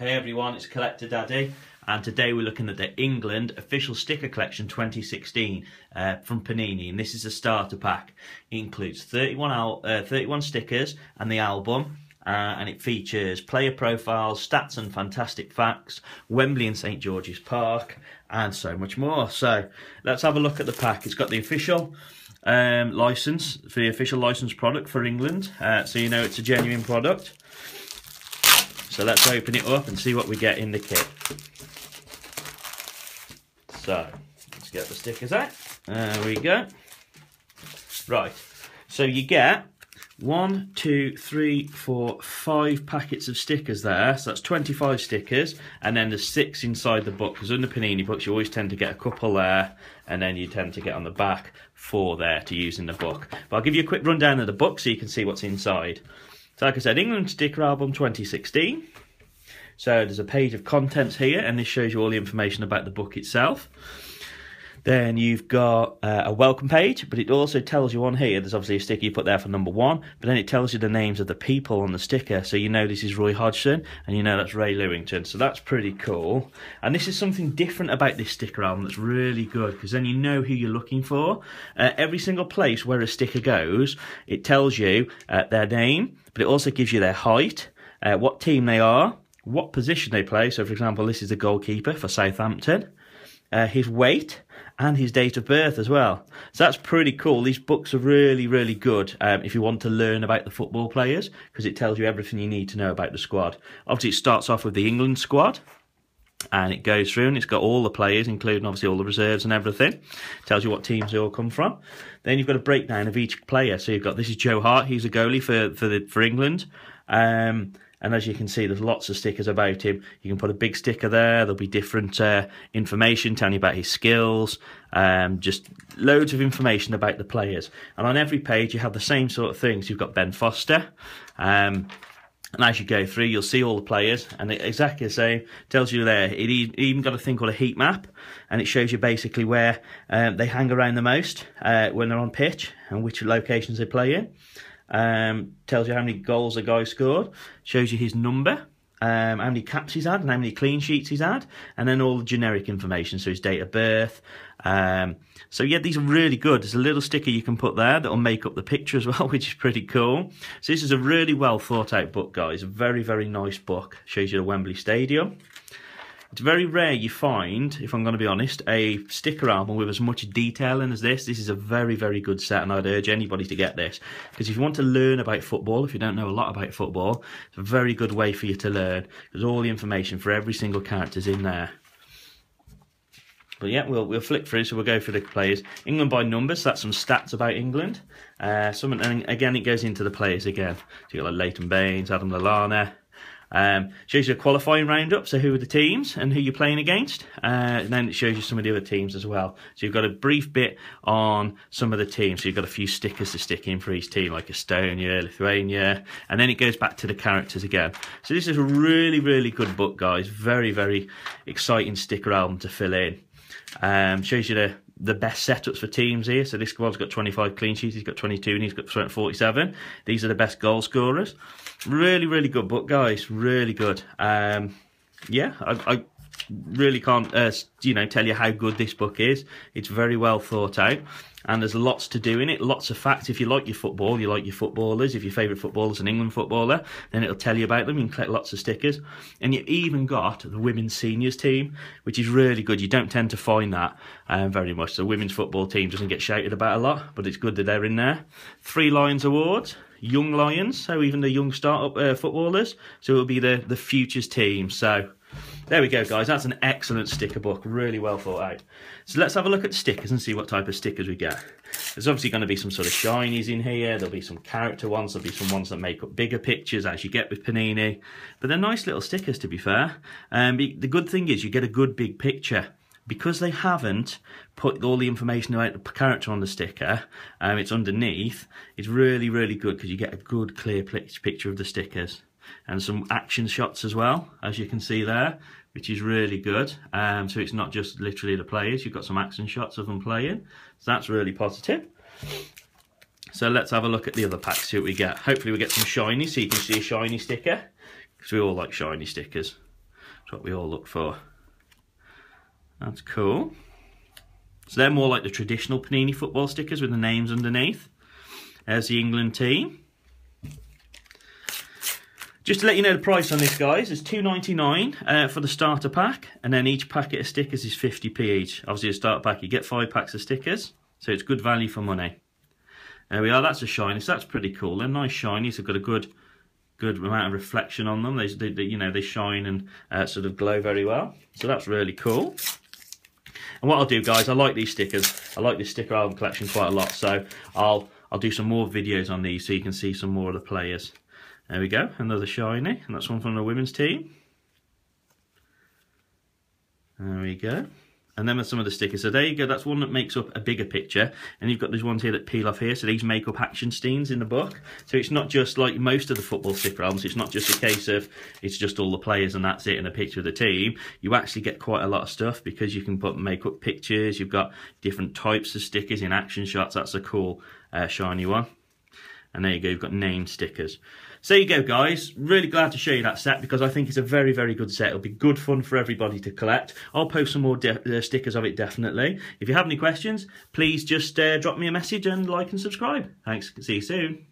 Hey everyone, it's Collector Daddy and today we're looking at the England Official Sticker Collection 2016 uh, from Panini and this is a starter pack. It includes 31, uh, 31 stickers and the album uh, and it features player profiles, stats and fantastic facts, Wembley and St George's Park and so much more. So let's have a look at the pack. It's got the official um, license for the official license product for England uh, so you know it's a genuine product. So let's open it up and see what we get in the kit. So, let's get the stickers out. There we go. Right, so you get one, two, three, four, five packets of stickers there. So that's 25 stickers, and then there's six inside the book. Because in the Panini books, you always tend to get a couple there, and then you tend to get on the back four there to use in the book. But I'll give you a quick rundown of the book so you can see what's inside. So like I said, England Sticker Album 2016. So there's a page of contents here, and this shows you all the information about the book itself. Then you've got uh, a welcome page, but it also tells you on here, there's obviously a sticker you put there for number one, but then it tells you the names of the people on the sticker. So you know this is Roy Hodgson, and you know that's Ray Lewington. So that's pretty cool. And this is something different about this sticker album that's really good, because then you know who you're looking for. Uh, every single place where a sticker goes, it tells you uh, their name, but it also gives you their height, uh, what team they are, what position they play. So, for example, this is the goalkeeper for Southampton, uh, his weight, and his date of birth as well. So that's pretty cool. These books are really, really good um, if you want to learn about the football players because it tells you everything you need to know about the squad. Obviously, it starts off with the England squad and it goes through and it's got all the players, including obviously all the reserves and everything. tells you what teams they all come from. Then you've got a breakdown of each player. So you've got this is Joe Hart, he's a goalie for for the, for England. Um, and as you can see, there's lots of stickers about him. You can put a big sticker there. There'll be different uh, information telling you about his skills, um, just loads of information about the players. And on every page, you have the same sort of things. You've got Ben Foster. Um, and as you go through, you'll see all the players, and exactly the same. Tells you there. It even got a thing called a heat map, and it shows you basically where um, they hang around the most uh, when they're on pitch and which locations they play in. Um, tells you how many goals a guy scored, shows you his number, um, how many caps he's had, and how many clean sheets he's had, and then all the generic information, so his date of birth. Um, so yeah, these are really good. There's a little sticker you can put there that'll make up the picture as well, which is pretty cool. So this is a really well thought out book, guys. A very, very nice book. Shows you the Wembley Stadium. It's very rare you find, if I'm going to be honest, a sticker album with as much detail in as this. This is a very, very good set, and I'd urge anybody to get this. Because if you want to learn about football, if you don't know a lot about football, it's a very good way for you to learn. Because all the information for every single character is in there. But yeah, we'll we'll flick through, so we'll go through the players. England by numbers, that's some stats about England. Uh, some, and again, it goes into the players again. So you've got like Leighton Baines, Adam Lallana, um, shows you a qualifying roundup, so who are the teams and who you're playing against. Uh, and then it shows you some of the other teams as well. So you've got a brief bit on some of the teams. So you've got a few stickers to stick in for each team, like Estonia, Lithuania. And then it goes back to the characters again. So this is a really, really good book, guys. Very, very exciting sticker album to fill in. Um, shows you the the best setups for teams here. So this squad's got 25 clean sheets, he's got 22 and he's got 47. These are the best goal scorers. Really, really good book, guys. Really good. Um, yeah, I, I really can't, uh, you know, tell you how good this book is. It's very well thought out, and there's lots to do in it. Lots of facts. If you like your football, you like your footballers. If your favourite footballer is an England footballer, then it'll tell you about them. You can collect lots of stickers, and you've even got the women's seniors team, which is really good. You don't tend to find that um, very much. The women's football team doesn't get shouted about a lot, but it's good that they're in there. Three Lions Awards young Lions, so even the young startup uh, footballers. So it'll be the, the futures team. So there we go, guys. That's an excellent sticker book. Really well thought out. So let's have a look at stickers and see what type of stickers we get. There's obviously going to be some sort of shinies in here. There'll be some character ones. There'll be some ones that make up bigger pictures as you get with Panini. But they're nice little stickers, to be fair. Um, the good thing is you get a good big picture because they haven't put all the information about the character on the sticker, um, it's underneath, it's really, really good because you get a good clear picture of the stickers. And some action shots as well, as you can see there, which is really good. Um, so it's not just literally the players, you've got some action shots of them playing. So that's really positive. So let's have a look at the other packs, see what we get. Hopefully we get some shiny, so you can see a shiny sticker, because we all like shiny stickers. That's what we all look for. That's cool. So they're more like the traditional Panini football stickers with the names underneath. There's the England team. Just to let you know the price on this, guys, it's two ninety nine uh, for the starter pack, and then each packet of stickers is 50p each. Obviously, a starter pack, you get five packs of stickers, so it's good value for money. There we are, that's a shiny, so that's pretty cool. They're nice shinies, they've got a good good amount of reflection on them. They, they, they you know, they shine and uh, sort of glow very well. So that's really cool. And what I'll do, guys, I like these stickers. I like this sticker album collection quite a lot, so I'll I'll do some more videos on these so you can see some more of the players. There we go, another shiny, and that's one from the women's team. There we go. And then with some of the stickers. So there you go, that's one that makes up a bigger picture. And you've got these ones here that peel off here. So these make up action scenes in the book. So it's not just like most of the football sticker albums. It's not just a case of it's just all the players and that's it and a picture of the team. You actually get quite a lot of stuff because you can put make up pictures. You've got different types of stickers in action shots. That's a cool uh, shiny one. And there you go, you've got name stickers. So there you go, guys. Really glad to show you that set because I think it's a very, very good set. It'll be good fun for everybody to collect. I'll post some more uh, stickers of it, definitely. If you have any questions, please just uh, drop me a message and like and subscribe. Thanks. See you soon.